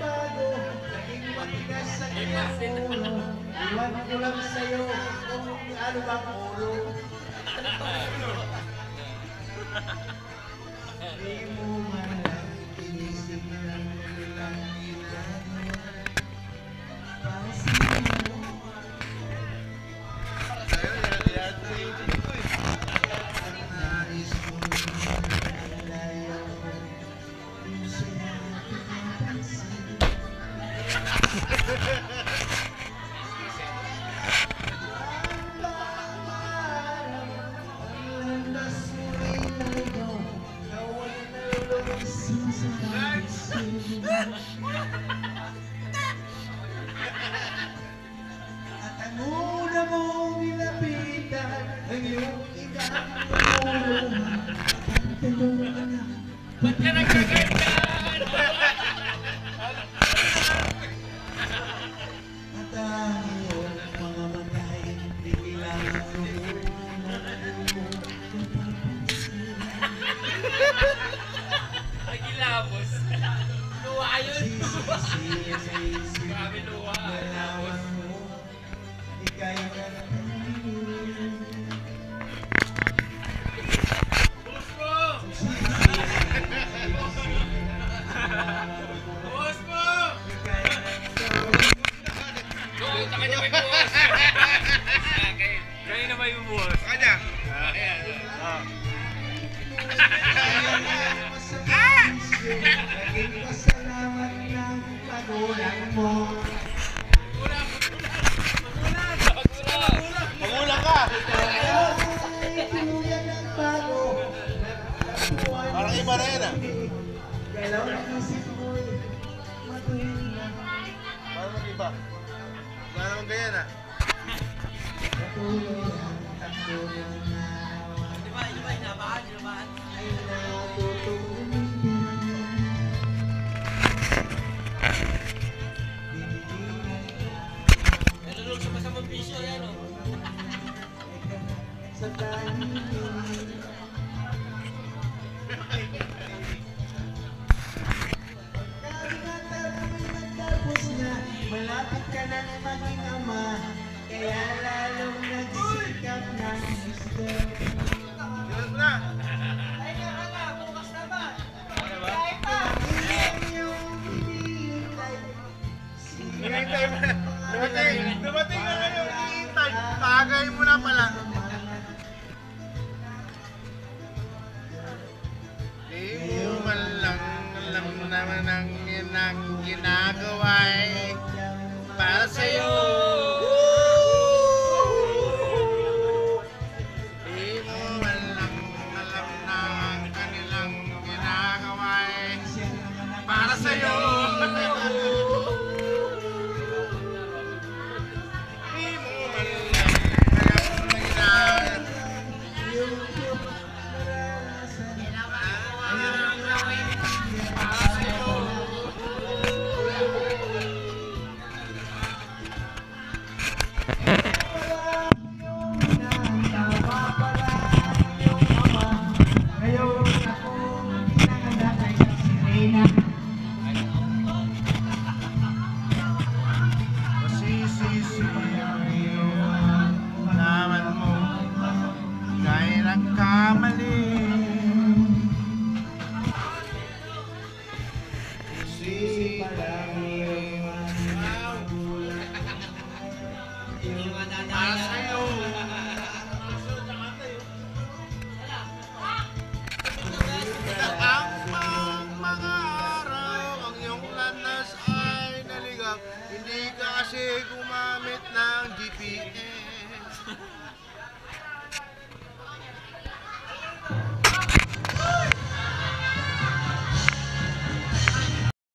bago, naging matigas sa kanyang ulo. Iwan ko lang sa'yo kung ano bang ulo. Di mo man lang inisip ilang At ang una mong nilapitan ang iyong pumuluhan. Tanong ka na, Ba't ka nagkaganyan? Ang yun. magulang mo Magulang ka. Parang iba na yan ah. Galaw ng isip mo'y matuwid na Parang mag-iba. Naman ganyan ah. Patuloy ang takbo ng nawa Di ba? Di ba? Inabahan? Inabahan? ay natutong malapit ka nang maging ama, kaya lalong nagsikap ng gusto. Silas mo na. Hinihintay mo na. Dumating. Dumating na ngayon. Hinihintay. Tagay mo na pala. nang ginagawa para sa'yo nagkamali. Sisi lang iyong